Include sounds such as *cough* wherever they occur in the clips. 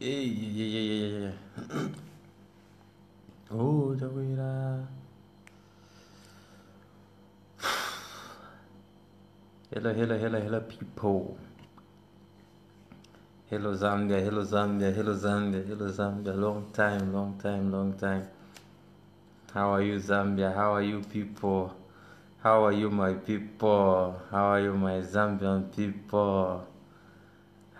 Yeah, yeah, yeah, yeah, yeah. *clears throat* oh, Jawira. *sighs* Hello, hello, hello, hello, people. Hello, Zambia, hello, Zambia, hello, Zambia, hello, Zambia. Long time, long time, long time. How are you, Zambia? How are you, people? How are you, my people? How are you, my Zambian people?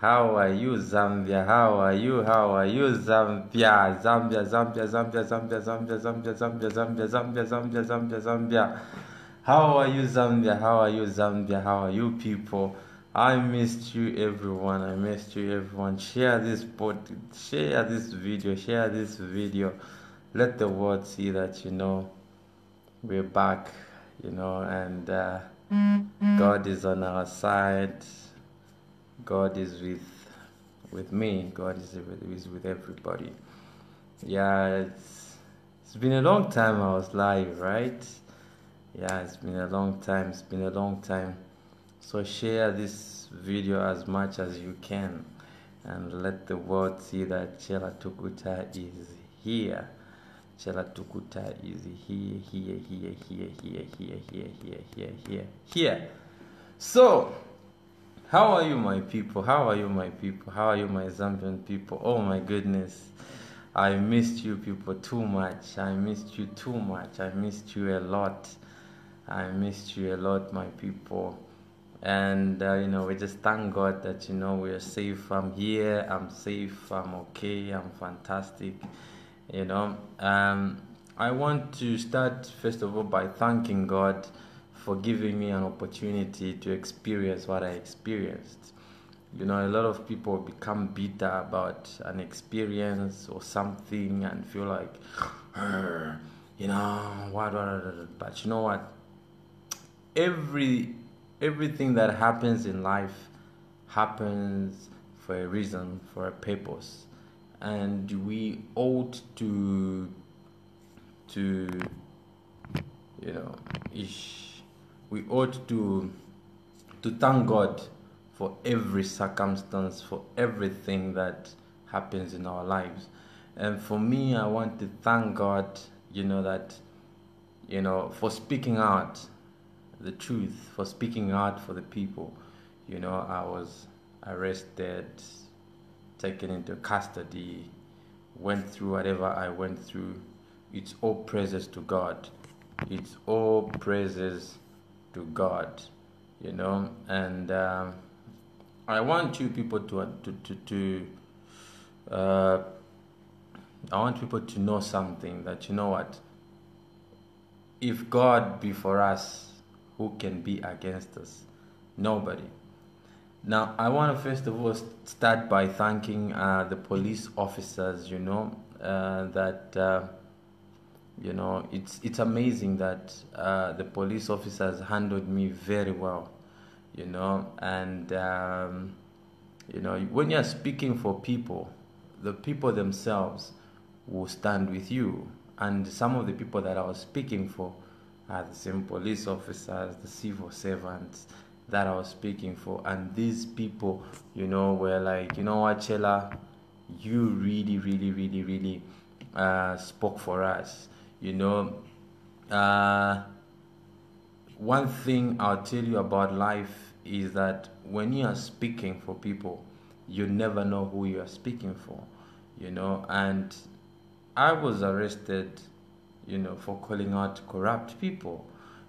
How are you, Zambia? How are you? How are you, Zambia? Zambia, Zambia, Zambia, Zambia, Zambia, Zambia, Zambia, Zambia, Zambia, Zambia, Zambia, Zambia. How are you, Zambia? How are you, Zambia? How are you, people? I missed you, everyone. I missed you, everyone. Share this pod, share this video, share this video. Let the world see that you know we're back, you know, and uh, God is on our side. God is with with me. God is with, is with everybody. Yeah, it's it's been a long time I was live, right? Yeah, it's been a long time. It's been a long time. So share this video as much as you can and let the world see that Chellah Tukuta is here. Chellah Tukuta is here, here, here, here, here, here, here, here, here, here, here. So how are you, my people? How are you, my people? How are you, my Zambian people? Oh my goodness. I missed you people too much. I missed you too much. I missed you a lot. I missed you a lot, my people. And, uh, you know, we just thank God that, you know, we're safe. I'm here. I'm safe. I'm okay. I'm fantastic. You know, um, I want to start, first of all, by thanking God for giving me an opportunity to experience what I experienced. You know, a lot of people become bitter about an experience or something and feel like, you know, what, what, what, but you know what? Every everything that happens in life happens for a reason, for a purpose, and we ought to to you know ish, we ought to to thank God for every circumstance, for everything that happens in our lives. And for me, I want to thank God, you know, that, you know, for speaking out the truth, for speaking out for the people. You know, I was arrested, taken into custody, went through whatever I went through. It's all praises to God. It's all praises to God, you know, and um, I want you people to to to, to uh, I want people to know something that you know what. If God be for us, who can be against us? Nobody. Now, I want to first of all start by thanking uh, the police officers. You know uh, that uh, you know it's it's amazing that uh, the police officers handled me very well. You know, and um, you know when you're speaking for people, the people themselves will stand with you. And some of the people that I was speaking for are the same police officers, the civil servants that I was speaking for. And these people, you know, were like, you know what, Chellah, you really, really, really, really uh, spoke for us. You know, uh, one thing I'll tell you about life is that when you are speaking for people, you never know who you are speaking for, you know. And I was arrested, you know, for calling out corrupt people,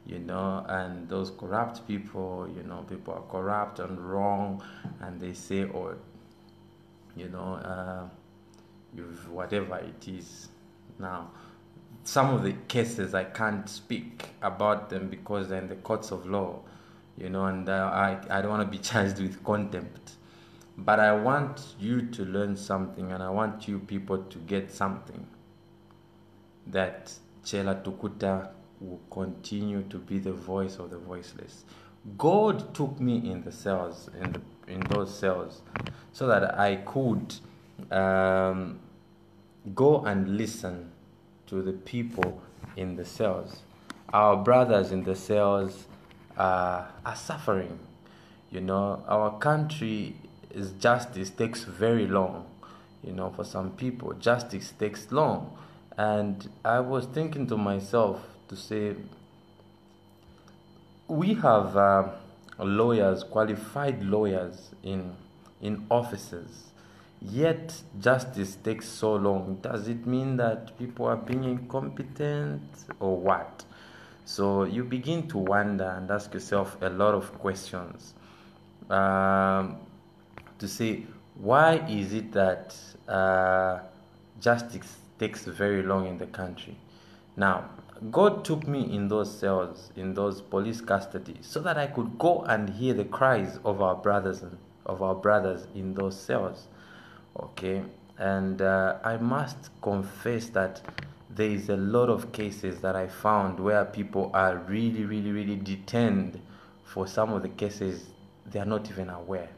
you know, and those corrupt people, you know, people are corrupt and wrong, and they say, oh, you know, uh, you've whatever it is. Now, some of the cases I can't speak about them because they're in the courts of law, you know, and uh, I, I don't want to be *laughs* charged with contempt. But I want you to learn something and I want you people to get something that Chellah Tukuta will continue to be the voice of the voiceless. God took me in the cells, in, the, in those cells, so that I could um, go and listen to the people in the cells. Our brothers in the cells uh, are suffering. You know, our country is justice takes very long. You know, for some people, justice takes long. And I was thinking to myself to say, we have uh, lawyers, qualified lawyers in in offices, yet justice takes so long. Does it mean that people are being incompetent or what? So you begin to wonder and ask yourself a lot of questions um, to say why is it that uh, justice takes very long in the country? Now, God took me in those cells, in those police custody, so that I could go and hear the cries of our brothers and of our brothers in those cells. Okay, and uh, I must confess that there is a lot of cases that I found where people are really, really, really detained for some of the cases they are not even aware.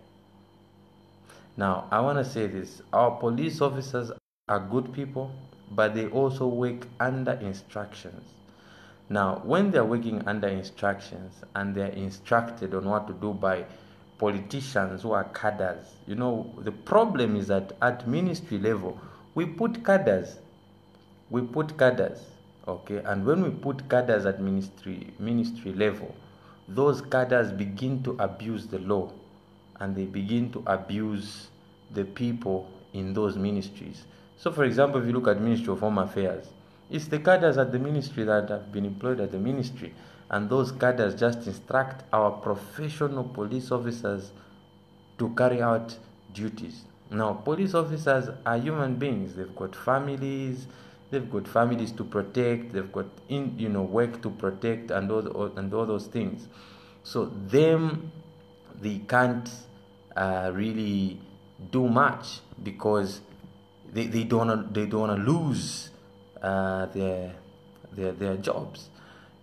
Now, I want to say this our police officers are good people, but they also work under instructions. Now, when they're working under instructions and they're instructed on what to do by politicians who are cadres, you know, the problem is that at ministry level, we put cadres. We put cadres, okay? And when we put cadres at ministry, ministry level, those cadres begin to abuse the law and they begin to abuse the people in those ministries. So, for example, if you look at Ministry of Home Affairs, it's the cadres at the ministry that have been employed at the ministry, and those cadres just instruct our professional police officers to carry out duties. Now, police officers are human beings, they've got families, they've got families to protect, they've got in, you know work to protect, and all, and all those things. So, them, they can't uh, really do much because they, they don't they don't want to lose uh, their their their jobs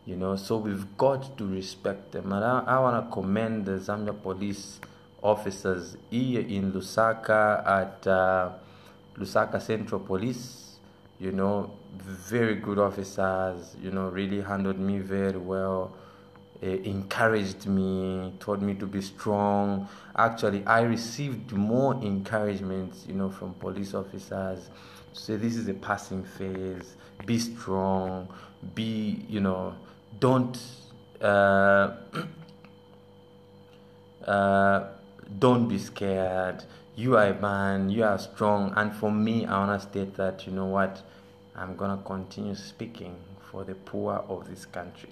you know so we've got to respect them and i, I want to commend the zambia police officers here in lusaka at uh, lusaka central police you know very good officers you know really handled me very well uh, encouraged me, told me to be strong. Actually, I received more encouragement, you know, from police officers to say this is a passing phase. Be strong. Be, you know, don't. Uh, *clears throat* uh, don't be scared. You are a man. You are strong. And for me, I want to state that you know what, I'm gonna continue speaking for the poor of this country.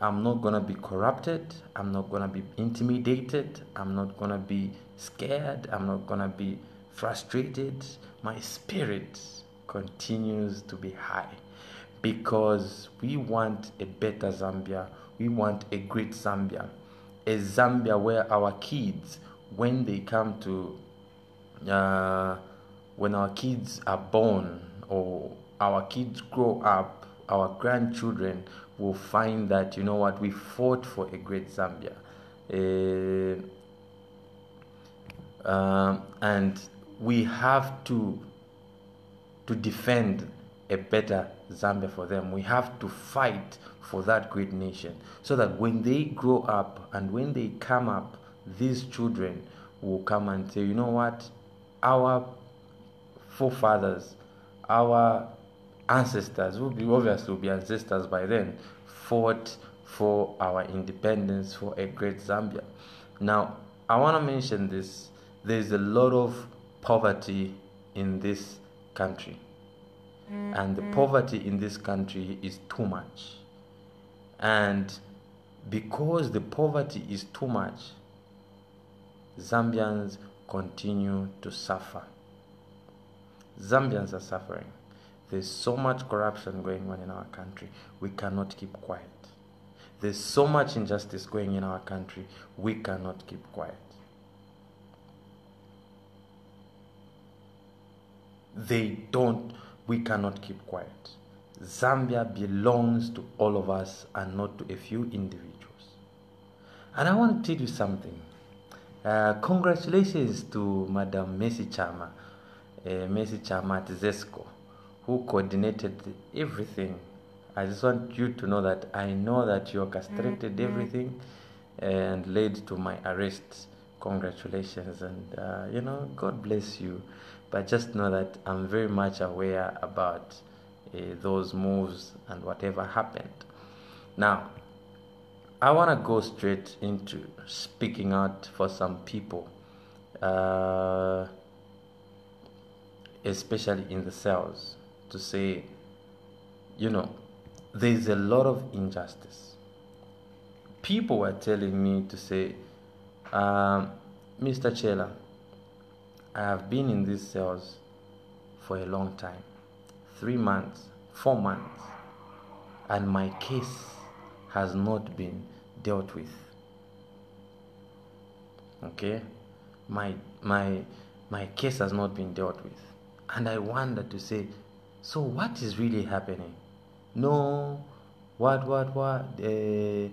I'm not going to be corrupted. I'm not going to be intimidated. I'm not going to be scared. I'm not going to be frustrated. My spirit continues to be high because we want a better Zambia. We want a great Zambia. A Zambia where our kids, when they come to, uh, when our kids are born or our kids grow up, our grandchildren will find that you know what we fought for a great Zambia, uh, and we have to to defend a better Zambia for them. We have to fight for that great nation, so that when they grow up and when they come up, these children will come and say, you know what, our forefathers, our ancestors will be obviously will be ancestors by then fought for our independence for a great Zambia. Now, I want to mention this. There's a lot of poverty in this country. Mm-hmm. And the poverty in this country is too much. And because the poverty is too much, Zambians continue to suffer. Zambians are suffering. There's so much corruption going on in our country. We cannot keep quiet. There's so much injustice going in our country. We cannot keep quiet. They don't, we cannot keep quiet. Zambia belongs to all of us and not to a few individuals. And I want to tell you something. Uh, congratulations to Madam Messi Chama, uh, Messi Chama at Zesco who coordinated everything. I just want you to know that I know that you orchestrated mm-hmm. everything and led to my arrest. congratulations and uh, you know god bless you but just know that i'm very much aware about uh, those moves and whatever happened now i want to go straight into speaking out for some people uh, especially in the cells to say you know there's a lot of injustice people were telling me to say um, Mr. Chellah, I have been in these cells for a long time three months, four months, and my case has not been dealt with. Okay? My, my, my case has not been dealt with. And I wonder to say, so what is really happening? No, what, what, what? Uh,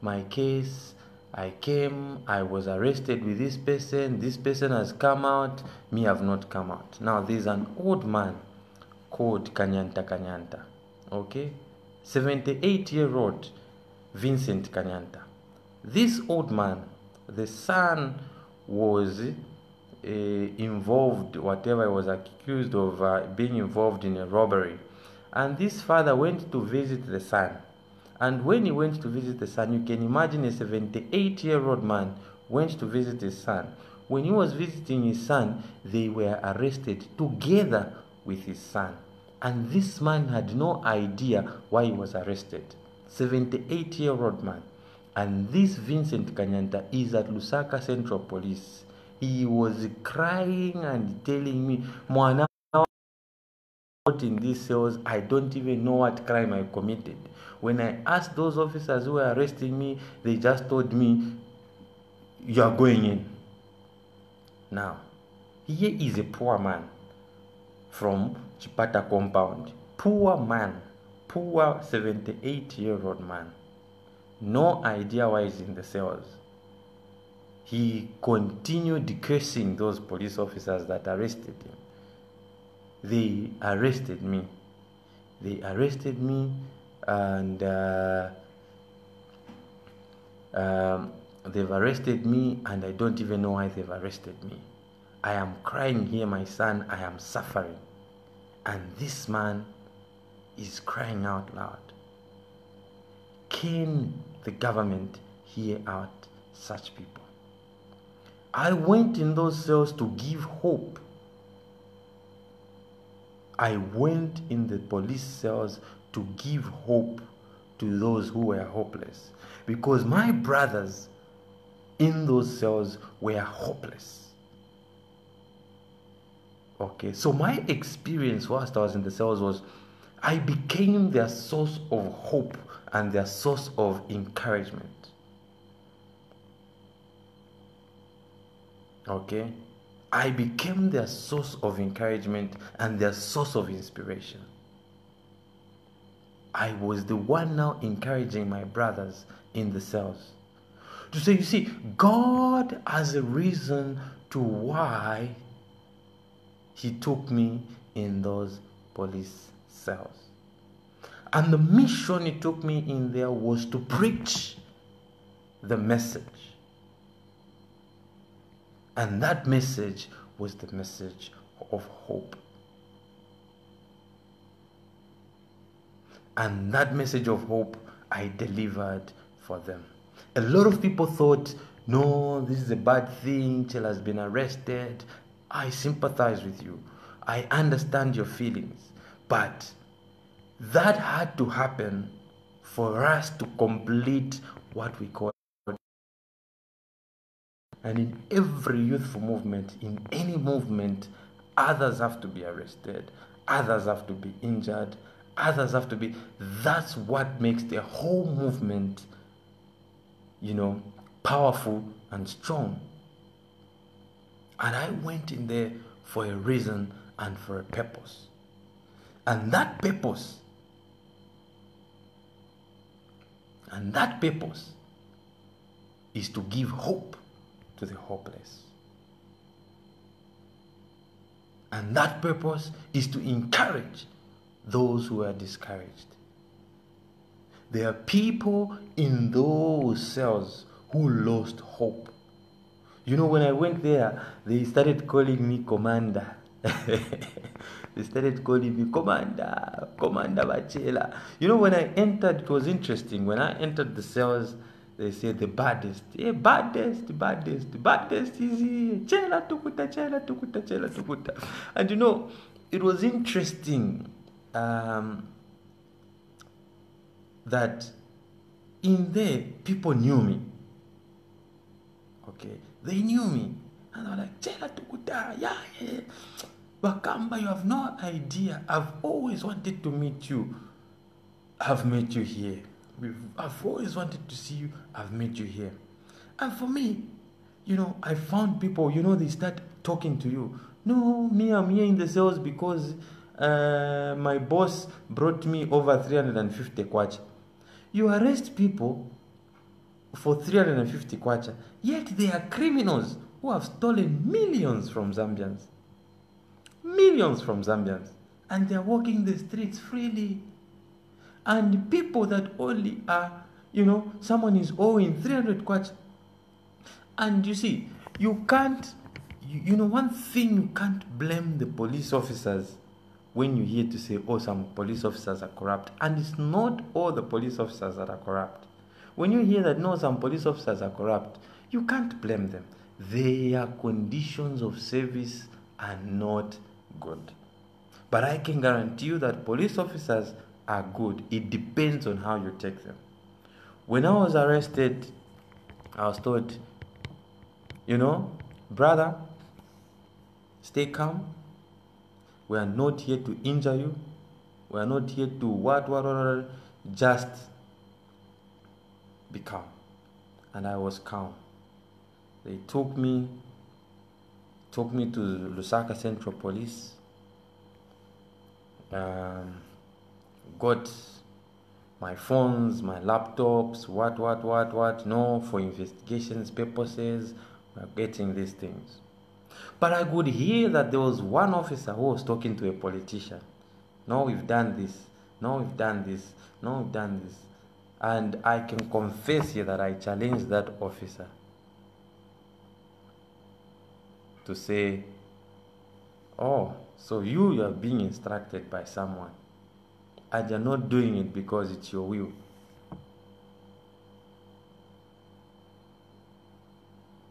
my case I came, I was arrested with this person, this person has come out, me have not come out. Now there's an old man called Kanyanta Kanyanta. Okay? 78 year old Vincent Kanyanta. This old man, the son was uh, involved, whatever was accused of uh, being involved in a robbery. And this father went to visit the son and when he went to visit the son, you can imagine a 78 year old man went to visit his son. When he was visiting his son, they were arrested together with his son. And this man had no idea why he was arrested. 78 year old man. And this Vincent Kanyanta is at Lusaka Central Police. He was crying and telling me, Mwana, in these cells, I don't even know what crime I committed. When I asked those officers who were arresting me, they just told me, You are going in. Now, here is a poor man from Chipata compound. Poor man, poor 78 year old man. No idea why he's in the cells. He continued cursing those police officers that arrested him. They arrested me. They arrested me and uh, um, they've arrested me and I don't even know why they've arrested me. I am crying here, my son, I am suffering. And this man is crying out loud. Can the government hear out such people? I went in those cells to give hope. I went in the police cells to give hope to those who were hopeless. Because my brothers in those cells were hopeless. Okay, so my experience whilst I was in the cells was I became their source of hope and their source of encouragement. Okay, I became their source of encouragement and their source of inspiration. I was the one now encouraging my brothers in the cells. To say, you see, God has a reason to why He took me in those police cells. And the mission He took me in there was to preach the message. And that message was the message of hope. And that message of hope I delivered for them. A lot of people thought, no, this is a bad thing. Chellah has been arrested. I sympathize with you. I understand your feelings. But that had to happen for us to complete what we call. And in every youthful movement, in any movement, others have to be arrested, others have to be injured, others have to be that's what makes the whole movement you know powerful and strong. And i went in there for a reason and for a purpose. And that purpose and that purpose is to give hope to the hopeless and that purpose is to encourage those who are discouraged. There are people in those cells who lost hope. You know, when I went there, they started calling me Commander. *laughs* they started calling me Commander, Commander Bachela. You know, when I entered, it was interesting. When I entered the cells, they say the baddest. Yeah, baddest, baddest, baddest is. Chellah tukuta, chellah tukuta, chellah tukuta. And you know, it was interesting um, that in there, people knew me. Okay, they knew me. And they were like, Chellah tukuta, yeah, yeah. Bakamba, you have no idea. I've always wanted to meet you. I've met you here. I've always wanted to see you. I've met you here. And for me, you know, I found people, you know, they start talking to you. No, me, I'm here in the cells because uh, my boss brought me over 350 kwacha. You arrest people for 350 kwacha, yet they are criminals who have stolen millions from Zambians millions from Zambians, and they're walking the streets freely. And people that only are, you know, someone is owing 300 kwacha. And you see, you can't, you, you know, one thing you can't blame the police officers when you hear to say, oh, some police officers are corrupt. And it's not all the police officers that are corrupt. When you hear that, no, some police officers are corrupt, you can't blame them. Their conditions of service are not good. But I can guarantee you that police officers are good. It depends on how you take them. When I was arrested, I was told, you know, brother, stay calm. We are not here to injure you. We are not here to what, what, what, what. Just be calm. And I was calm. They took me took me to Lusaka Central Police. Um, got my phones, my laptops, what, what, what, what. No, for investigations purposes, we're getting these things. But I could hear that there was one officer who was talking to a politician. No, we've done this. No, we've done this. No, we've done this. And I can confess here that I challenged that officer to say, oh, so you, are being instructed by someone and you're not doing it because it's your will.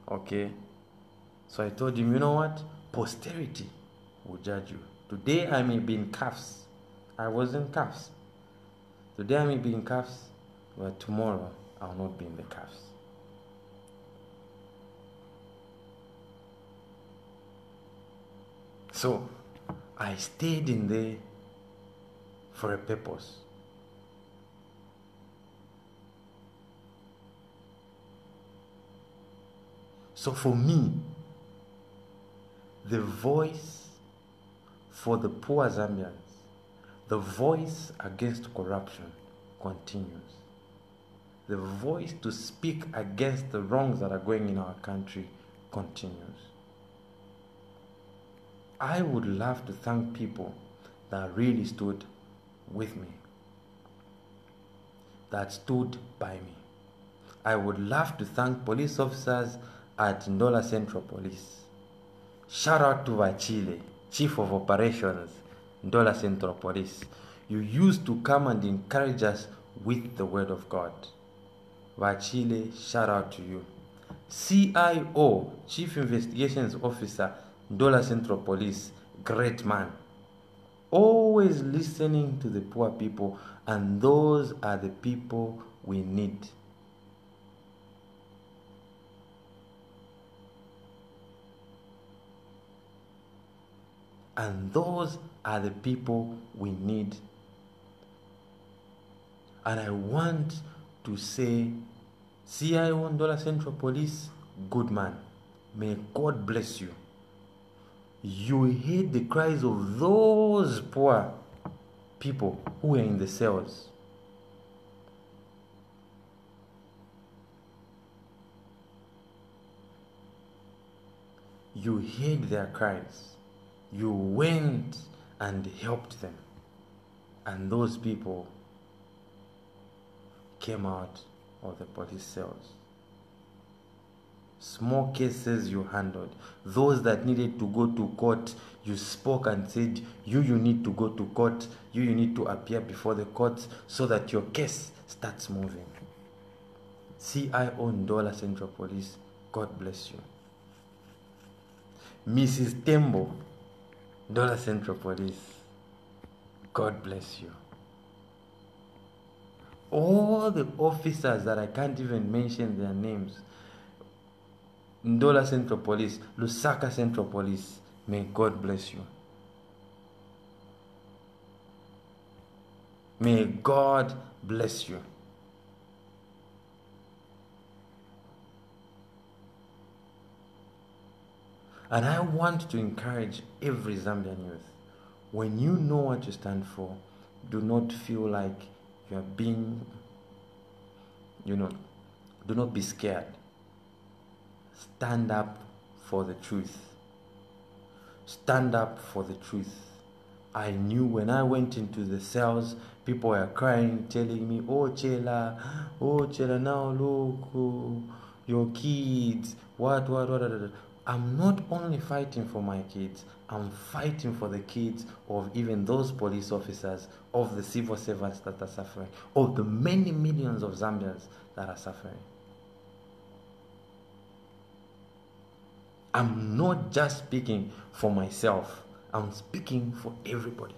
Okay? So I told him, you know what? Posterity will judge you. Today I may be in cuffs. I was in cuffs. Today I may be in cuffs, but tomorrow I will not be in the cuffs. So I stayed in there for a purpose. So for me, the voice for the poor Zambians, the voice against corruption continues. The voice to speak against the wrongs that are going in our country continues. I would love to thank people that really stood with me, that stood by me. I would love to thank police officers at Ndola Central Police. Shout out to Vachile, Chief of Operations, Ndola Central Police. You used to come and encourage us with the Word of God. Vachile, shout out to you. CIO, Chief Investigations Officer, Ndola Central Police, great man. Always listening to the poor people, and those are the people we need. And those are the people we need. And I want to say, CIO Ndola Central Police, good man. May God bless you. You hear the cries of those poor people who are in the cells. You heard their cries. You went and helped them. And those people came out of the police cells. Small cases you handled. Those that needed to go to court, you spoke and said, You, you need to go to court. You, you need to appear before the court so that your case starts moving. CIO Ndola Central Police, God bless you. Mrs. Tembo, Ndola Central Police, God bless you. All the officers that I can't even mention their names, Ndola Central Police, Lusaka Central Police, may God bless you. May God bless you. And I want to encourage every Zambian youth when you know what you stand for, do not feel like you are being, you know, do not be scared. Stand up for the truth. Stand up for the truth. I knew when I went into the cells, people were crying, telling me, Oh, Chellah, oh, Chellah, now look, oh, your kids, what, what, what, what, what. I'm not only fighting for my kids, I'm fighting for the kids of even those police officers, of the civil servants that are suffering, of the many millions of Zambians that are suffering. I'm not just speaking for myself, I'm speaking for everybody.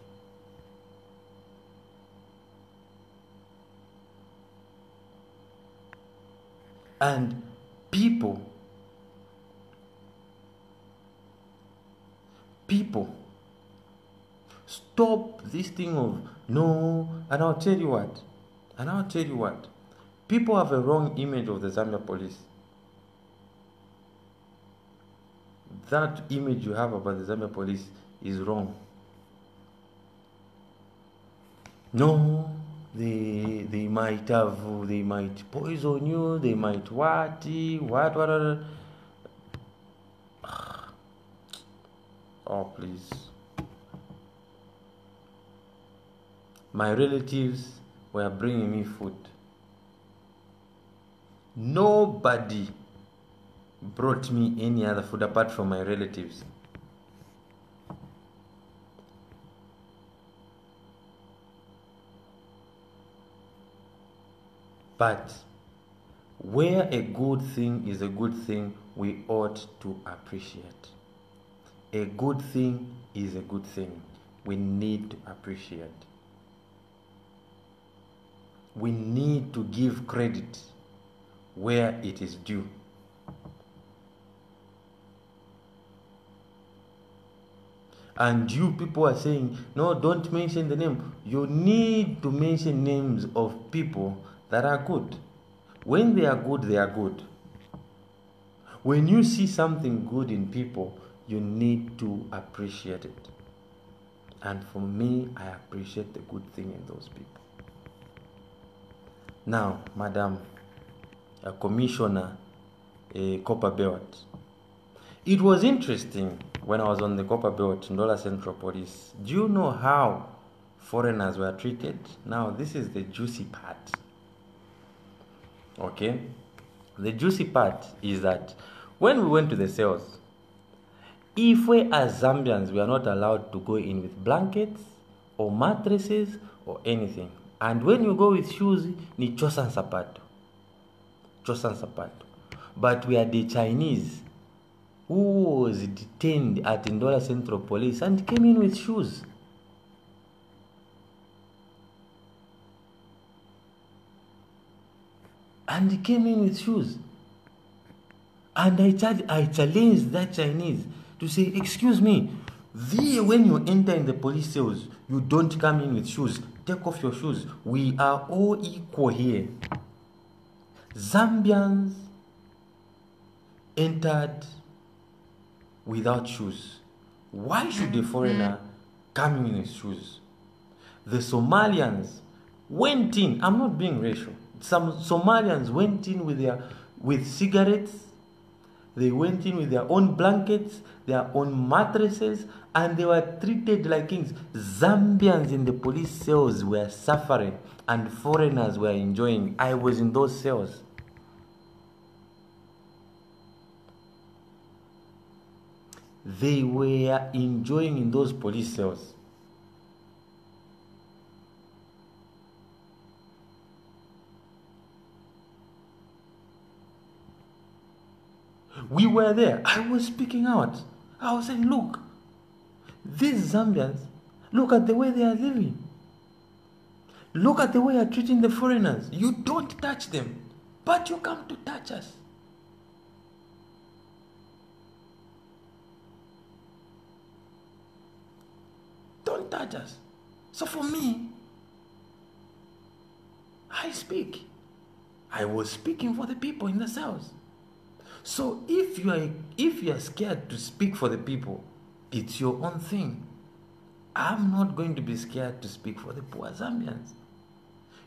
And people people stop this thing of no and i'll tell you what and i'll tell you what people have a wrong image of the zambia police that image you have about the zambia police is wrong no they they might have they might poison you they might what what what, what *sighs* Oh, please. My relatives were bringing me food. Nobody brought me any other food apart from my relatives. But where a good thing is a good thing, we ought to appreciate a good thing is a good thing. We need to appreciate. We need to give credit where it is due. And you people are saying, no, don't mention the name. You need to mention names of people that are good. When they are good, they are good. When you see something good in people, you need to appreciate it. And for me, I appreciate the good thing in those people. Now, Madam a Commissioner a Copper Belt, it was interesting when I was on the Copper Belt, Ndola Central Police. Do you know how foreigners were treated? Now, this is the juicy part. Okay? The juicy part is that when we went to the cells, if we as Zambians we are not allowed to go in with blankets or mattresses or anything, and when you go with shoes, ni chosan sapato, chosan sapato. But we are the Chinese who was detained at Ndola Central Police and came in with shoes. And he came in with shoes. And I, I challenged that Chinese to say, excuse me, the when you enter in the police cells, you don't come in with shoes. Take off your shoes. We are all equal here. Zambians entered without shoes. Why should a foreigner come in with shoes? The Somalians went in. I'm not being racial. Some Somalians went in with their with cigarettes they went in with their own blankets, their own mattresses, and they were treated like kings. Zambians in the police cells were suffering, and foreigners were enjoying. I was in those cells. They were enjoying in those police cells. We were there. I was speaking out. I was saying, look, these Zambians, look at the way they are living. Look at the way you're treating the foreigners. You don't touch them, but you come to touch us. Don't touch us. So for me, I speak. I was speaking for the people in the cells. So if you are if you are scared to speak for the people, it's your own thing. I'm not going to be scared to speak for the poor Zambians.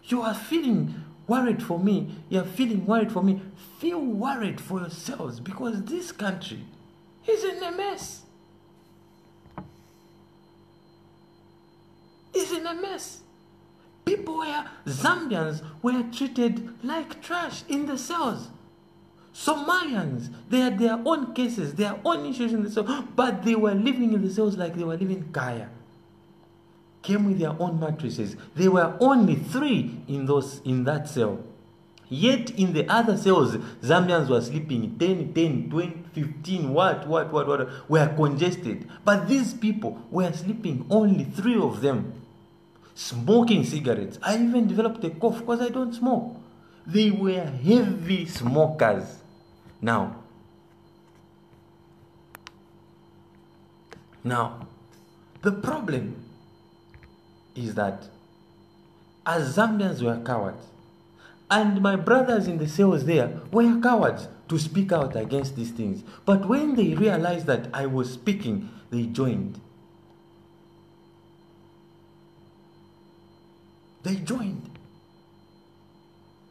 You are feeling worried for me. You are feeling worried for me. Feel worried for yourselves because this country is in a mess. Is in a mess. People were Zambians were treated like trash in the cells. Somalians, they had their own cases, their own issues in the cell, but they were living in the cells like they were living Kaya. Came with their own mattresses. There were only three in those in that cell. Yet in the other cells, Zambians were sleeping 10, 10, 20, 15, what, what, what, what, were congested. But these people were sleeping, only three of them, smoking cigarettes. I even developed a cough because I don't smoke. They were heavy smokers. Now, now, the problem is that as Zambians were cowards, and my brothers in the cells there were cowards to speak out against these things. But when they realized that I was speaking, they joined. They joined.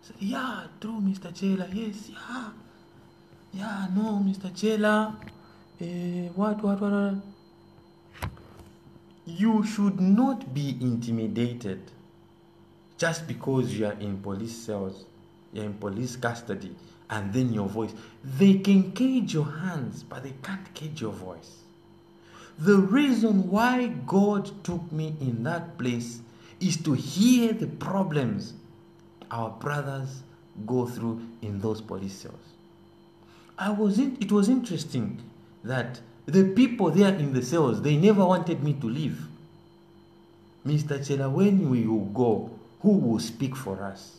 Said, yeah, true, Mr. Chellah. Yes, yeah. Yeah, no, Mr. Chellah. Eh, what, what, what, what? You should not be intimidated just because you are in police cells, you're in police custody, and then your voice. They can cage your hands, but they can't cage your voice. The reason why God took me in that place is to hear the problems our brothers go through in those police cells. I was in, it was interesting that the people there in the cells they never wanted me to leave. Mr. Chellah, when we will go, who will speak for us?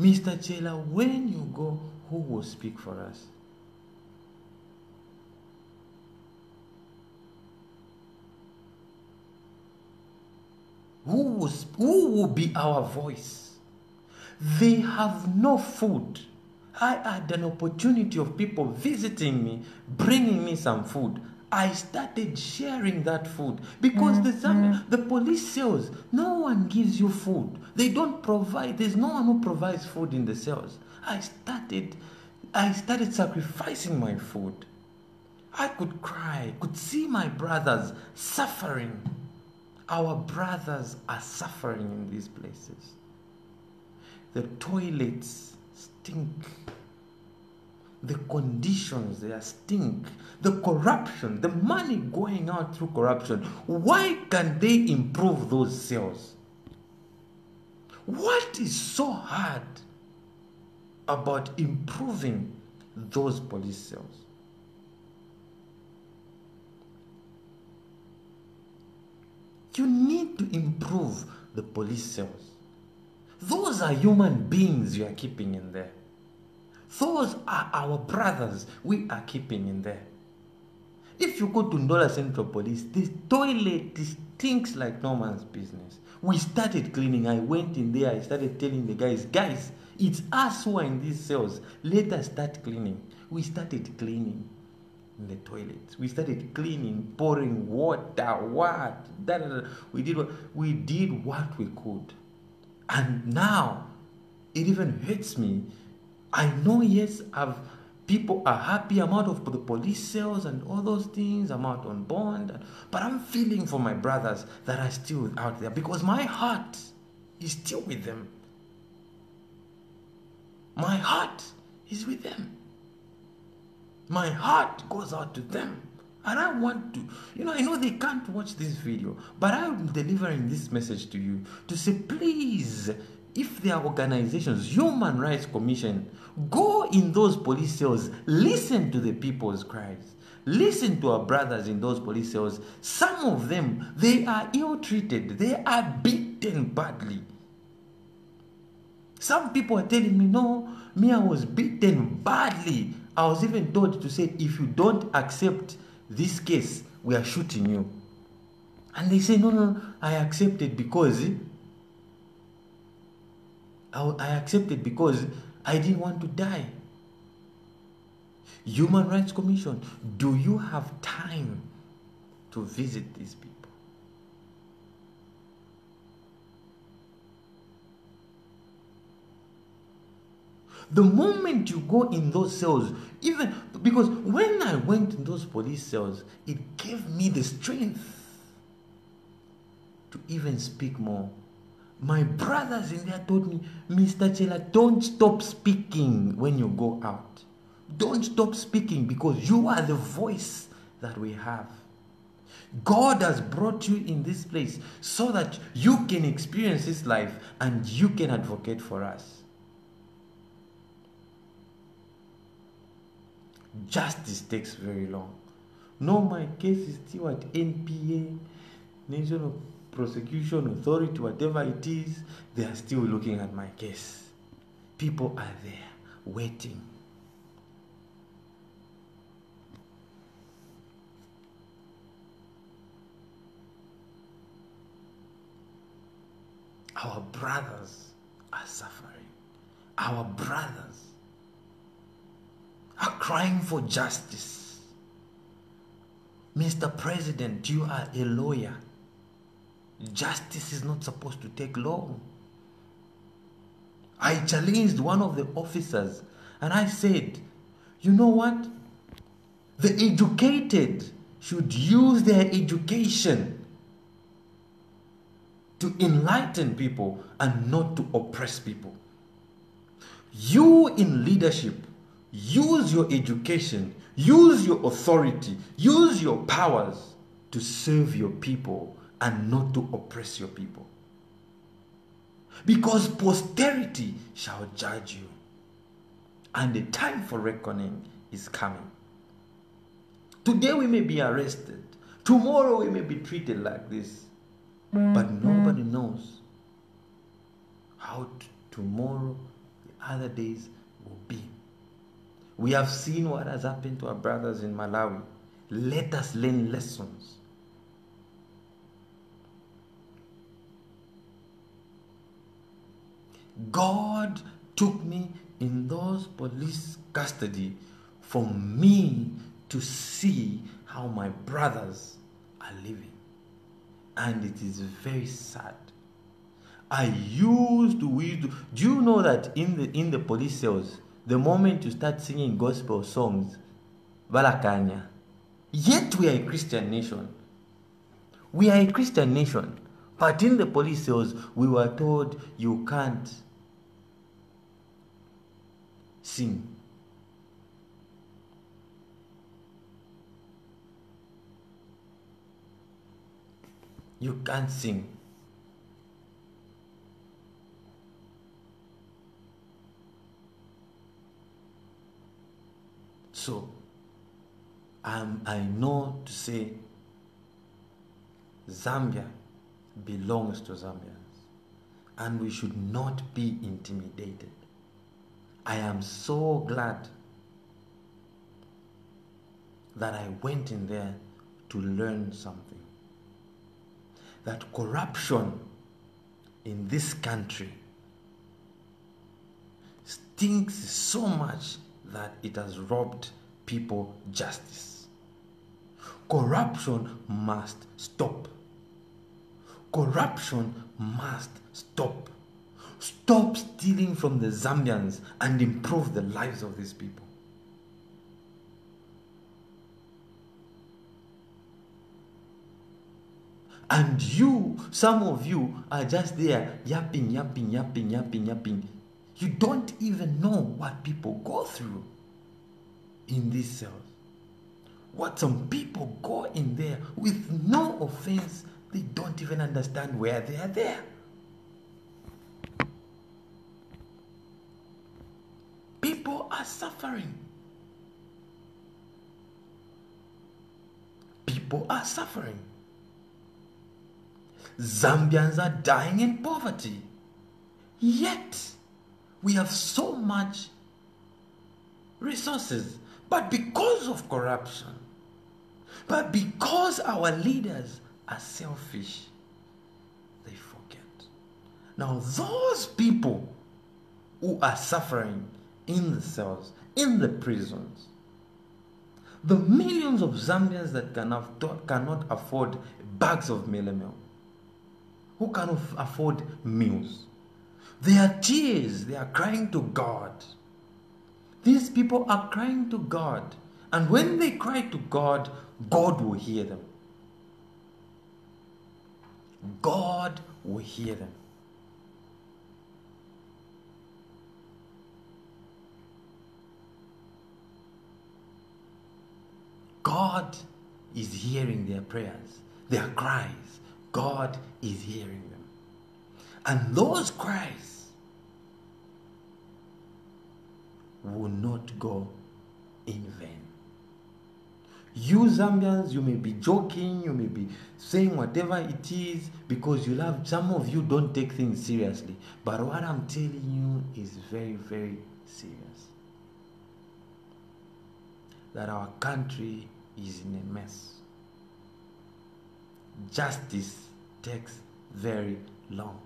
Mr. Chellah, when you go, who will speak for us? Who will, who will be our voice? They have no food. I had an opportunity of people visiting me, bringing me some food. I started sharing that food because the Zambia, mm-hmm. the police cells, no one gives you food. They don't provide. There's no one who provides food in the cells. I started, I started sacrificing my food. I could cry, could see my brothers suffering. Our brothers are suffering in these places. The toilets stink. The conditions there stink. The corruption, the money going out through corruption. Why can they improve those cells? What is so hard about improving those police cells? You need to improve the police cells. Those are human beings you are keeping in there. Those are our brothers we are keeping in there. If you go to Ndola Central Police, the toilet stinks like no man's business. We started cleaning. I went in there, I started telling the guys, guys, it's us who are in these cells. Let us start cleaning. We started cleaning in the toilets. We started cleaning, pouring water, what? Da, da, da. We did what we did what we could. And now it even hurts me. I know yes, I've people are happy. I'm out of the police cells and all those things. I'm out on bond. But I'm feeling for my brothers that are still out there because my heart is still with them. My heart is with them. My heart goes out to them. And I want to, you know, I know they can't watch this video, but I'm delivering this message to you to say, please, if there are organizations, Human Rights Commission, go in those police cells, listen to the people's cries. Listen to our brothers in those police cells. Some of them, they are ill treated, they are beaten badly. Some people are telling me, no, me, I was beaten badly. I was even told to say, if you don't accept this case, we are shooting you. And they say, no, no, I accepted because I accepted because I didn't want to die. Human Rights Commission, do you have time to visit these people? The moment you go in those cells, even because when I went in those police cells, it gave me the strength to even speak more. My brothers in there told me, Mr. Chellah, don't stop speaking when you go out. Don't stop speaking because you are the voice that we have. God has brought you in this place so that you can experience His life and you can advocate for us. Justice takes very long. No, my case is still at NPA, National Prosecution Authority, whatever it is, they are still looking at my case. People are there waiting. Our brothers are suffering. Our brothers are crying for justice. Mr. President, you are a lawyer. Justice is not supposed to take long. I challenged one of the officers and I said, you know what? The educated should use their education to enlighten people and not to oppress people. You in leadership Use your education, use your authority, use your powers to serve your people and not to oppress your people. Because posterity shall judge you, and the time for reckoning is coming. Today we may be arrested, tomorrow we may be treated like this, but nobody knows how tomorrow, the other days will be. We have seen what has happened to our brothers in Malawi. Let us learn lessons. God took me in those police custody for me to see how my brothers are living. And it is very sad. I used to, do you know that in the in the police cells the moment you start singing gospel songs, Balakanya. Yet we are a Christian nation. We are a Christian nation. But in the police cells, we were told you can't sing. You can't sing. So, um, I know to say Zambia belongs to Zambians and we should not be intimidated. I am so glad that I went in there to learn something. That corruption in this country stinks so much that it has robbed people justice. Corruption must stop. Corruption must stop. Stop stealing from the Zambians and improve the lives of these people. And you, some of you are just there yapping, yapping, yapping, yapping, yapping. You don't even know what people go through. in these cells. What some people go in there with no offense, they don't even understand where they are there. People are suffering. People are suffering. Zambians are dying in poverty. Yet, we have so much resources. But because of corruption, but because our leaders are selfish, they forget. Now, those people who are suffering in the cells, in the prisons, the millions of Zambians that can have, cannot afford bags of meal, who cannot afford meals, their tears, they are crying to God. These people are crying to God. And when they cry to God, God will hear them. God will hear them. God is hearing their prayers, their cries. God is hearing them. And those cries will not go in vain. You Zambians, you may be joking, you may be saying whatever it is because you love, some of you don't take things seriously. But what I'm telling you is very, very serious. That our country is in a mess. Justice takes very long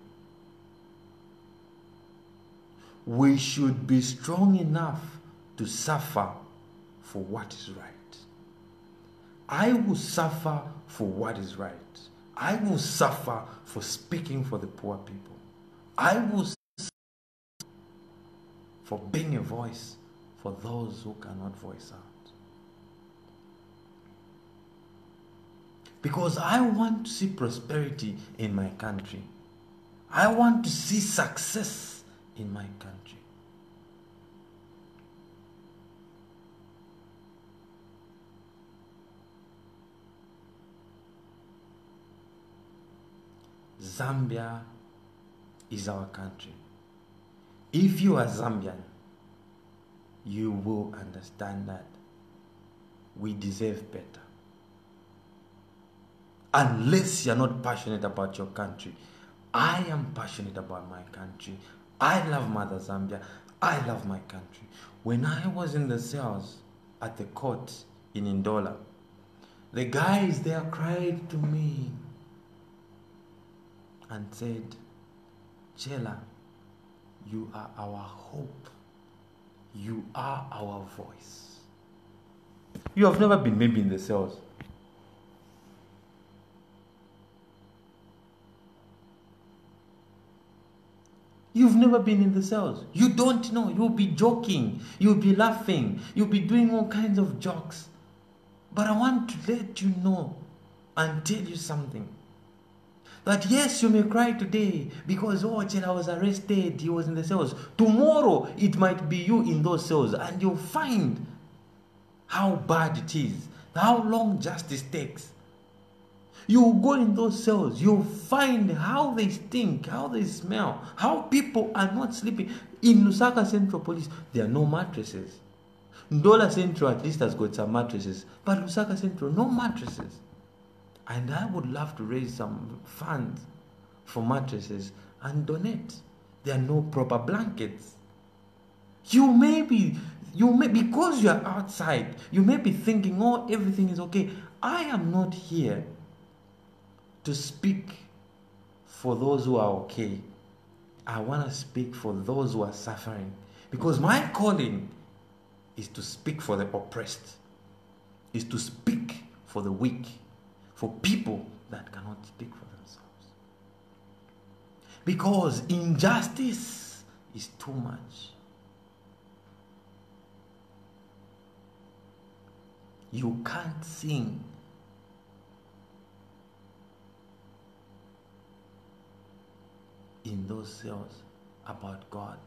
we should be strong enough to suffer for what is right. I will suffer for what is right. I will suffer for speaking for the poor people. I will suffer for being a voice for those who cannot voice out. Because I want to see prosperity in my country. I want to see success in my country. Zambia is our country. If you are Zambian, you will understand that we deserve better. Unless you're not passionate about your country, I am passionate about my country. I love Mother Zambia. I love my country. When I was in the cells at the court in Ndola, the guys there cried to me and said, Chellah, you are our hope. You are our voice. You have never been maybe in the cells. You've never been in the cells. You don't know. You'll be joking. You'll be laughing. You'll be doing all kinds of jokes. But I want to let you know and tell you something. That yes, you may cry today because, oh, Chellah was arrested. He was in the cells. Tomorrow, it might be you in those cells. And you'll find how bad it is. How long justice takes. You go in those cells, you find how they stink, how they smell, how people are not sleeping. In Lusaka Central Police, there are no mattresses. Ndola Central at least has got some mattresses, but Lusaka Central, no mattresses. And I would love to raise some funds for mattresses and donate. There are no proper blankets. You may be, you may, because you are outside, you may be thinking, oh, everything is okay. I am not here to speak for those who are okay. I want to speak for those who are suffering. Because my calling is to speak for the oppressed, is to speak for the weak, for people that cannot speak for themselves. Because injustice is too much. You can't sing in those cells about God.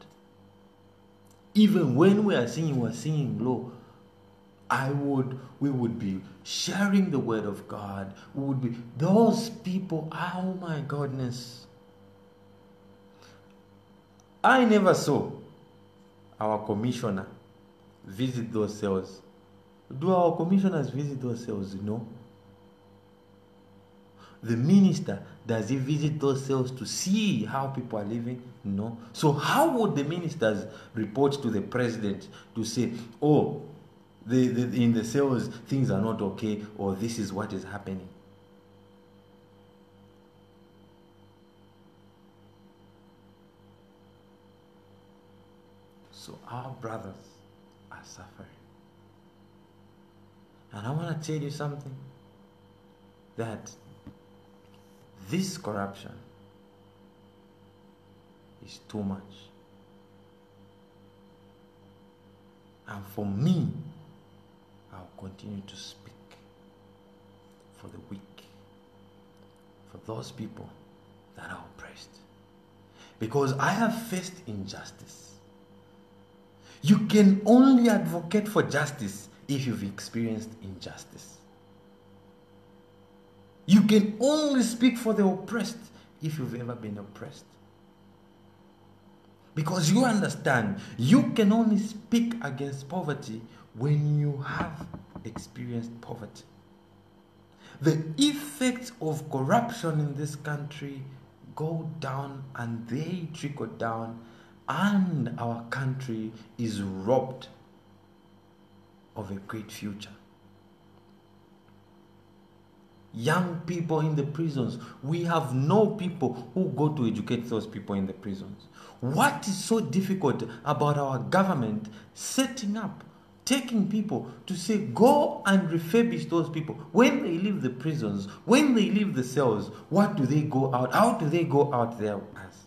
Even when we are singing, we're singing low. I would, we would be sharing the word of God. We would be, those people, oh my goodness. I never saw our commissioner visit those cells. Do our commissioners visit those cells? No. The minister, does he visit those cells to see how people are living? No. So, how would the ministers report to the president to say, oh, the, the, in the cells things are not okay or this is what is happening? So, our brothers are suffering. And I want to tell you something that this corruption is too much. And for me, I'll continue to speak for the weak, for those people that are oppressed. Because I have faced injustice. You can only advocate for justice if you've experienced injustice. You can only speak for the oppressed if you've ever been oppressed. Because you understand, you can only speak against poverty when you have experienced poverty. The effects of corruption in this country go down and they trickle down, and our country is robbed of a great future young people in the prisons. We have no people who go to educate those people in the prisons. What is so difficult about our government setting up, taking people to say, go and refurbish those people? When they leave the prisons, when they leave the cells, what do they go out? How do they go out there as?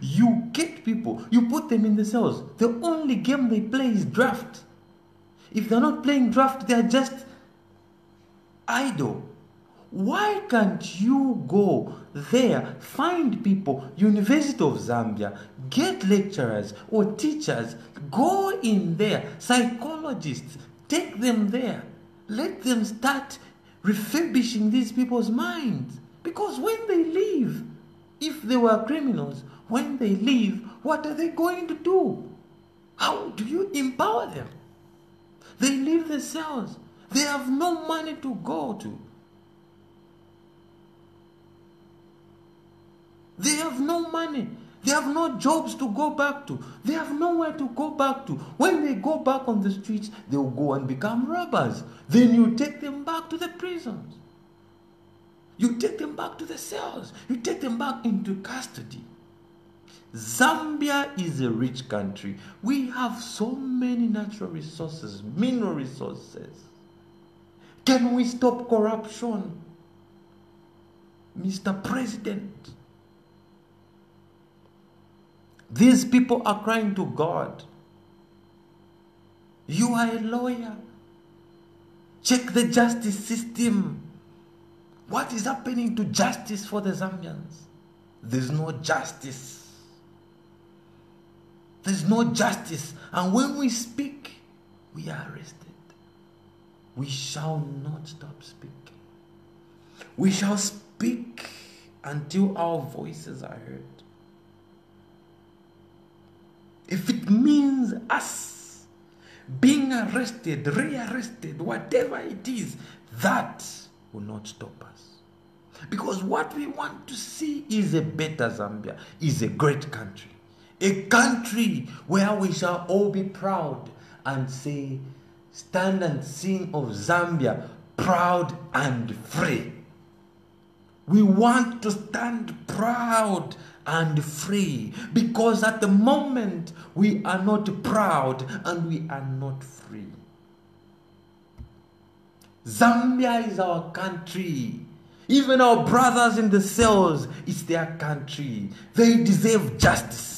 You people, you put them in the cells. The only game they play is draft. If they're not playing draft, they're just idle. Why can't you go there, find people, University of Zambia, get lecturers or teachers, go in there, psychologists, take them there, let them start refurbishing these people's minds. Because when they leave, if they were criminals, when they leave, what are they going to do? How do you empower them? They leave the cells. They have no money to go to. They have no money. They have no jobs to go back to. They have nowhere to go back to. When they go back on the streets, they will go and become robbers. Then you take them back to the prisons. You take them back to the cells. You take them back into custody. Zambia is a rich country. We have so many natural resources, mineral resources. Can we stop corruption? Mr. President. These people are crying to God. You are a lawyer. Check the justice system. What is happening to justice for the Zambians? There's no justice. There's no justice. And when we speak, we are arrested. We shall not stop speaking. We shall speak until our voices are heard. If it means us being arrested, rearrested, whatever it is, that will not stop us. Because what we want to see is a better Zambia, is a great country a country where we shall all be proud and say, Stand and sing of Zambia, proud and free. We want to stand proud and free because at the moment we are not proud and we are not free. Zambia is our country. Even our brothers in the cells, it's their country. They deserve justice.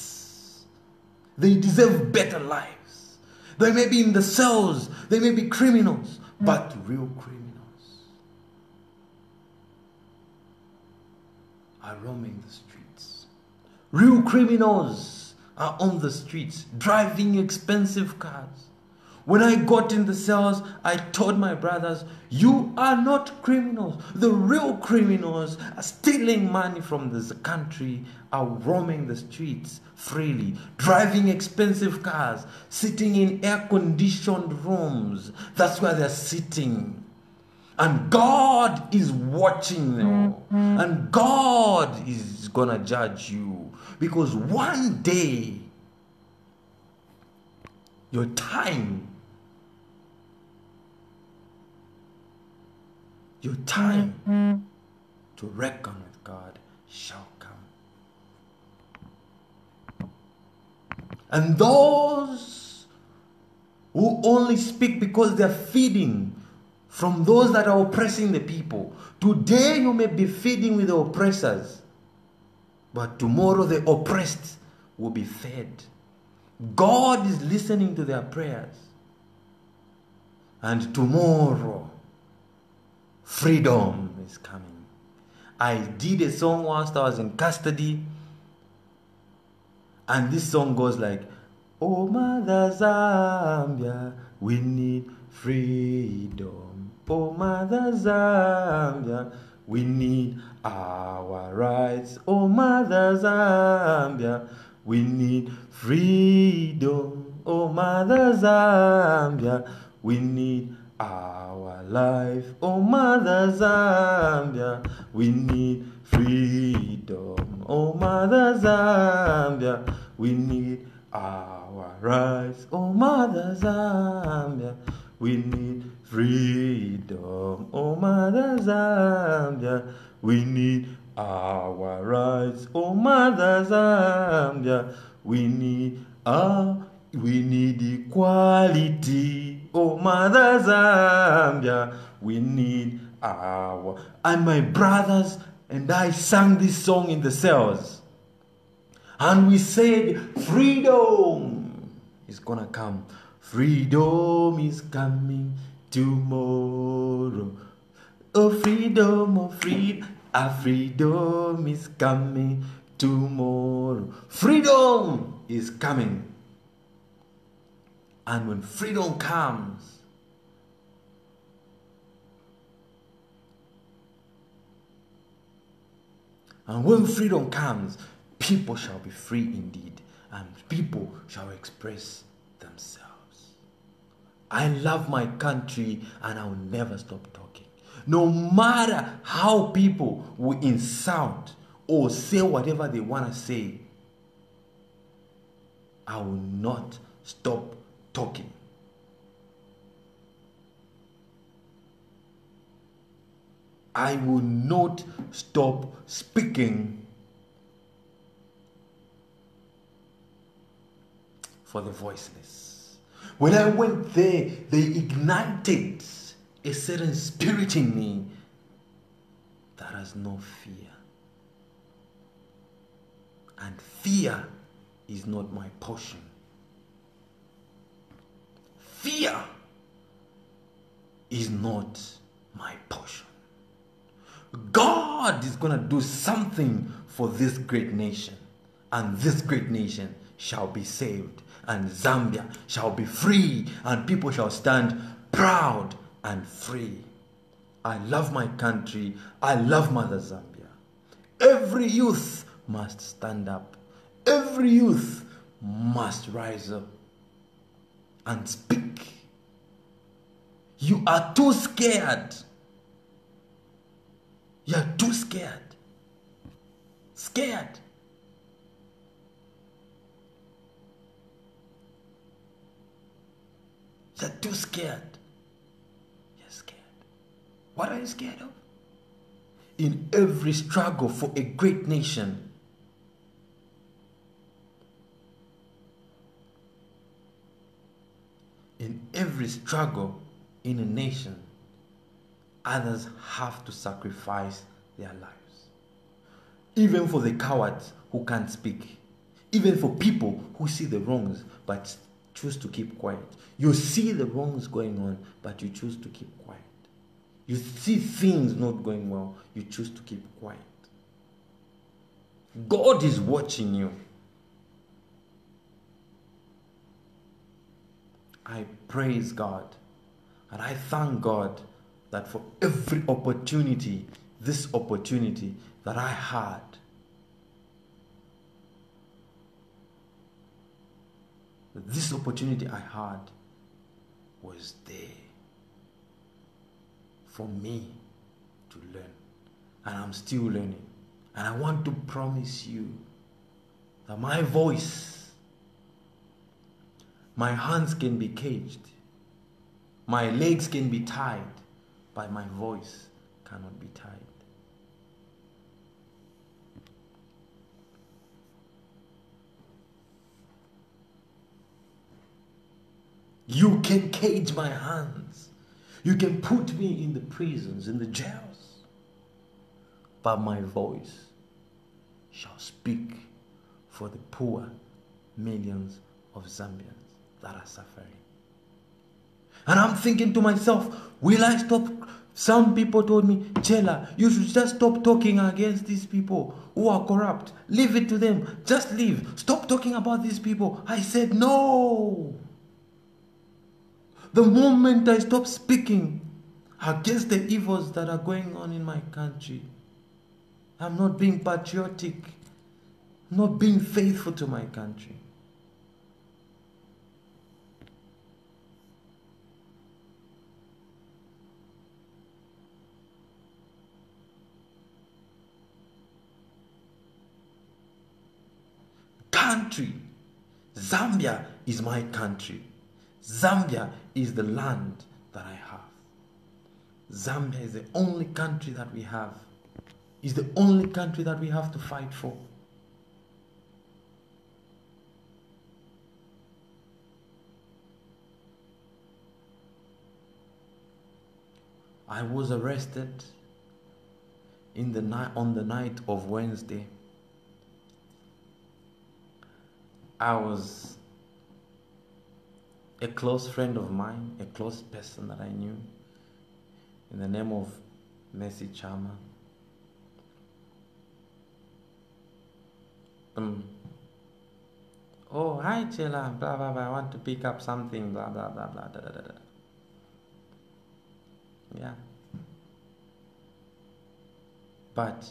They deserve better lives. They may be in the cells, they may be criminals, but real criminals are roaming the streets, Real criminals are on the streets driving expensive cars. When I got in the cells, I told my brothers, You are not criminals. The real criminals are stealing money from this country, are roaming the streets freely, driving expensive cars, sitting in air conditioned rooms. That's where they're sitting. And God is watching them. And God is going to judge you. Because one day, your time, your time to reckon with God shall come. And those who only speak because they're feeding from those that are oppressing the people. Today you may be feeding with the oppressors, but tomorrow the oppressed will be fed. God is listening to their prayers. And tomorrow, freedom is coming. I did a song whilst I was in custody, and this song goes like, Oh, Mother Zambia, we need freedom. Oh, Mother Zambia, we need our rights. Oh, Mother Zambia, we need freedom. Oh, Mother Zambia, we need our life. Oh, Mother Zambia, we need freedom. Oh, Mother Zambia, we need our rights. Oh, Mother Zambia, we need freedom. Oh, Mother Zambia, we need our rights. Oh, Mother Zambia, we need our, we need equality. Oh, Mother Zambia, we need our. And my brothers and I sang this song in the cells. And we said, freedom is gonna come. Freedom is coming tomorrow. Oh, freedom, oh, freedom, our ah, freedom is coming tomorrow. Freedom is coming. And when freedom comes, and when freedom comes, people shall be free indeed, and people shall express themselves. I love my country and I'll never stop talking. No matter how people will insult or say whatever they want to say, I will not stop talking. I will not stop speaking for the voiceless. When I went there, they ignited a certain spirit in me that has no fear. And fear is not my portion. Fear is not my portion. God is going to do something for this great nation, and this great nation shall be saved, and Zambia shall be free, and people shall stand proud and free. I love my country. I love Mother Zambia. Every youth must stand up. Every youth must rise up and speak. You are too scared. You are too scared. Scared. You're too scared. You're scared. What are you scared of? In every struggle for a great nation, in every struggle in a nation, others have to sacrifice their lives. Even for the cowards who can't speak, even for people who see the wrongs but choose to keep quiet. You see the wrongs going on, but you choose to keep quiet. You see things not going well, you choose to keep quiet. God is watching you. I praise God and I thank God that for every opportunity, this opportunity that I had, this opportunity I had was there for me to learn. And I'm still learning. And I want to promise you that my voice, my hands can be caged, my legs can be tied, but my voice cannot be tied. You can cage my hands. You can put me in the prisons, in the jails. But my voice shall speak for the poor millions of Zambians that are suffering. And I'm thinking to myself, will I stop? Some people told me, Chellah, you should just stop talking against these people who are corrupt. Leave it to them. Just leave. Stop talking about these people. I said, no. The moment I stop speaking against the evils that are going on in my country, I'm not being patriotic, not being faithful to my country. Country. Zambia is my country. Zambia is the land that I have. Zambia is the only country that we have. Is the only country that we have to fight for. I was arrested in the night on the night of Wednesday. I was a close friend of mine, a close person that I knew, in the name of Mercy Chama. Um, oh, hi, Chellah, blah, blah, blah, I want to pick up something, blah, blah, blah, blah, da, da, da, da. Yeah. But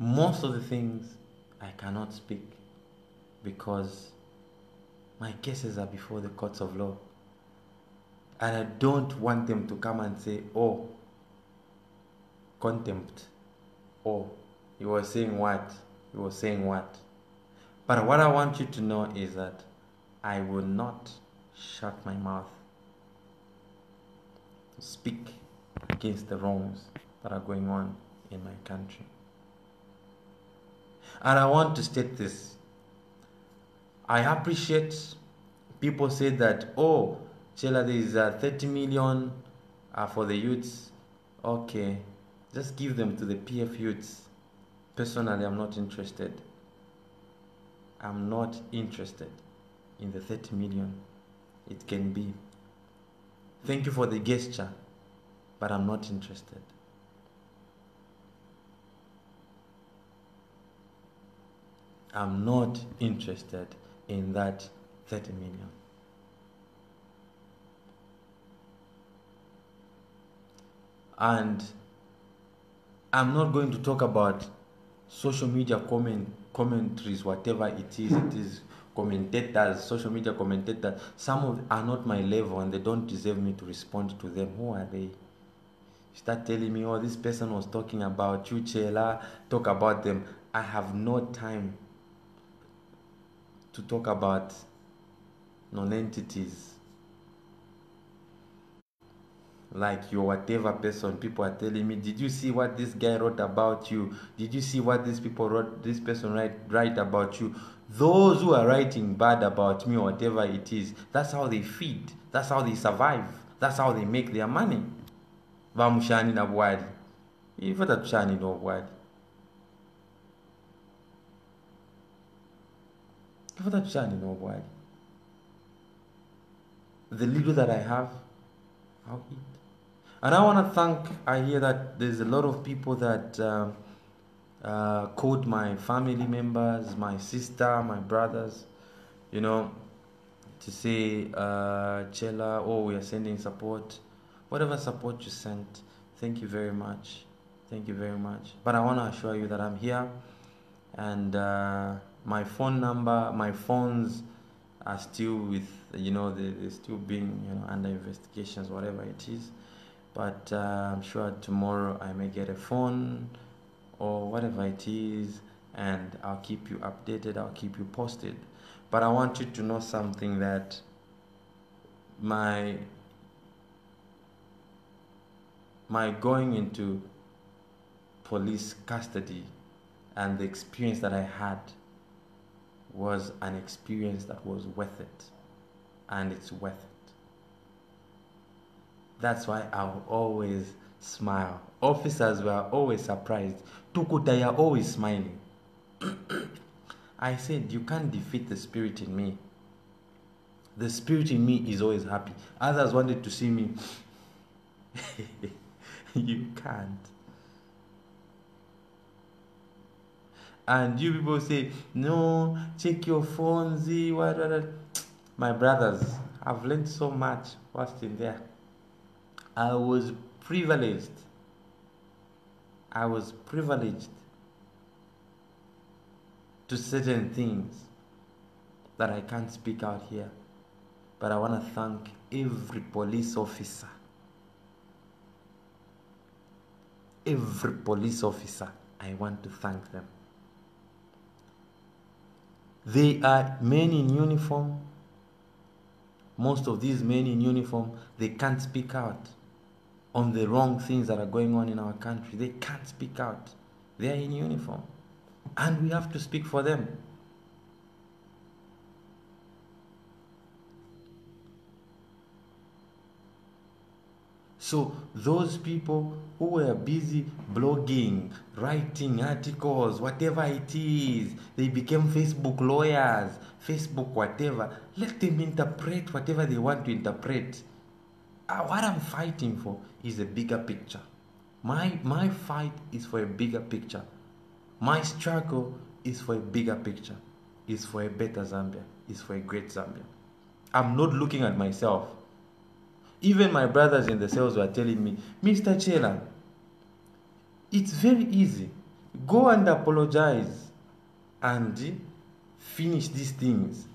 most of the things I cannot speak because my cases are before the courts of law. And I don't want them to come and say, oh, contempt. Oh, he was saying what? He was saying what? But what I want you to know is that I will not shut my mouth to speak against the wrongs that are going on in my country. And I want to state this I appreciate people say that, oh, Chellah, there is uh, 30 million uh, for the youths. Okay, just give them to the PF youths. Personally, I'm not interested. I'm not interested in the 30 million. It can be. Thank you for the gesture, but I'm not interested. I'm not interested in that 30 million. And I'm not going to talk about social media comment commentaries, whatever it is, it is commentators, social media commentators. Some of are not my level and they don't deserve me to respond to them. Who are they? start telling me, oh, this person was talking about you, Chellah, talk about them. I have no time to talk about non-entities. Like your whatever person people are telling me did you see what this guy wrote about you? Did you see what these people wrote this person write write about you? Those who are writing bad about me or whatever it is that's how they feed. That's how they survive. That's how they make their money. Vamushani na bwali ifata tushani n'obwali ifata tushani n'obwali the little that I have, I'll eat. And I want to thank, I hear that there's a lot of people that um, uh, quote my family members, my sister, my brothers, you know, to say, uh, Chellah, oh, we are sending support. Whatever support you sent, thank you very much. Thank you very much. But I want to assure you that I'm here and uh, my phone number, my phones are still with, you know, they, they're still being, you know, under investigations, whatever it is. But uh, I'm sure tomorrow I may get a phone or whatever it is, and I'll keep you updated, I'll keep you posted. But I want you to know something that my my going into police custody and the experience that I had was an experience that was worth it. And it's worth it. That's why I'll always smile. Officers were always surprised. Tukuta are always smiling. *clears throat* I said you can't defeat the spirit in me. The spirit in me is always happy. Others wanted to see me. *laughs* You can't and you people say no check your phones eh, what, what, what. my brothers i've learned so much whilst in there. I was privileged. I was privileged to certain things that i can't speak out here. But i want to thank every police officer. Every police officer i want to thank them they are men in uniform. Most of these men in uniform, they can't speak out on the wrong things that are going on in our country. They can't speak out. They are in uniform. And we have to speak for them. So those people who were busy blogging, writing articles, whatever it is, they became Facebook lawyers, Facebook whatever. Let them interpret whatever they want to interpret. Uh, what I'm fighting for is a bigger picture. My my fight is for a bigger picture. My struggle is for a bigger picture. Is for a better Zambia. Is for a great Zambia. I'm not looking at myself. Even my brothers in the cells were telling me, Mr. Chellah, it's very easy. Go and apologize and finish these things.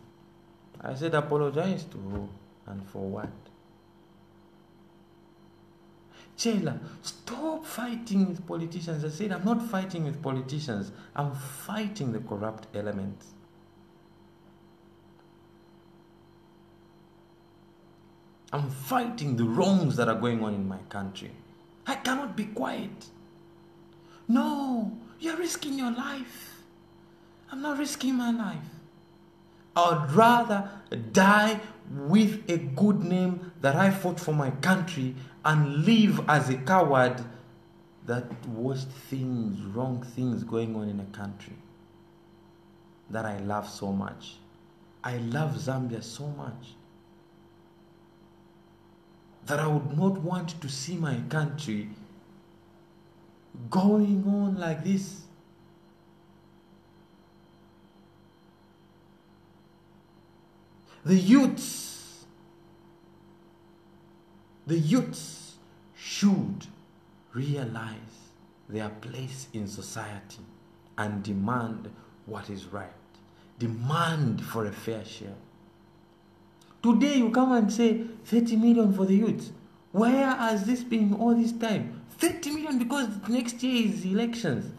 I said, apologize to who and for what? Chellah, stop fighting with politicians. I said, I'm not fighting with politicians, I'm fighting the corrupt elements. I'm fighting the wrongs that are going on in my country. I cannot be quiet. No, you're risking your life. I'm not risking my life. I'd rather die with a good name that I fought for my country and live as a coward that worst things, wrong things going on in a country that I love so much. I love Zambia so much that I would not want to see my country going on like this. The youths, the youths should realize their place in society and demand what is right. Demand for a fair share. Today you come and say 30 million for the youth. Where has this been all this time? 30 million because next year is elections.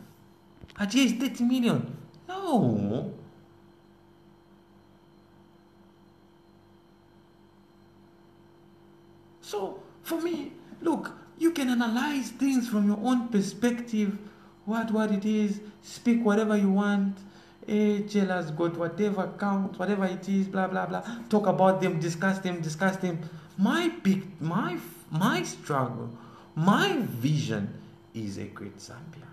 At year is 30 million. No. So, for me, look, you can analyze things from your own perspective, what what it is, speak whatever you want, HL has got whatever count, whatever it is, blah blah blah. Talk about them, discuss them, discuss them. My big, my my struggle, my vision is a great Zambia,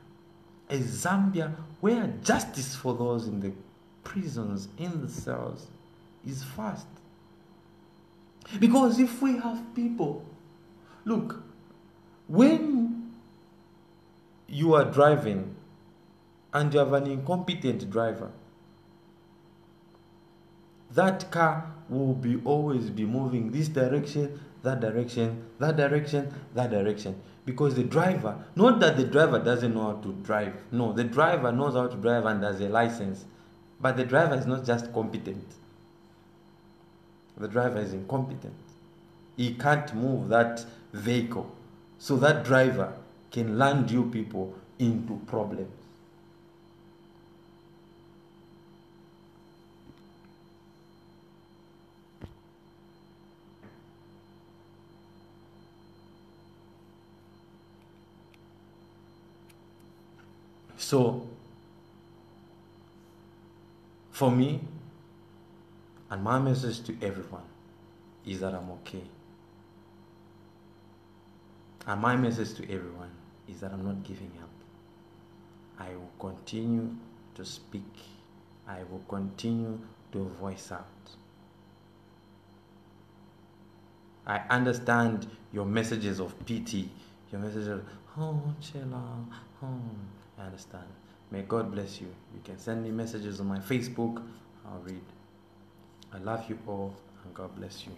a Zambia where justice for those in the prisons, in the cells, is fast. Because if we have people, look, when you are driving and you have an incompetent driver, that car will be always be moving this direction, that direction, that direction, that direction. Because the driver, not that the driver doesn't know how to drive. No, the driver knows how to drive and has a license. But the driver is not just competent. The driver is incompetent. He can't move that vehicle. So that driver can land you people into problems. So, for me, and my message to everyone is that I'm okay. And my message to everyone is that I'm not giving up. I will continue to speak. I will continue to voice out. I understand your messages of pity, your messages of, oh, Chellah, oh, I understand. May God bless you. You can send me messages on my Facebook. I'll read. I love you all and God bless you.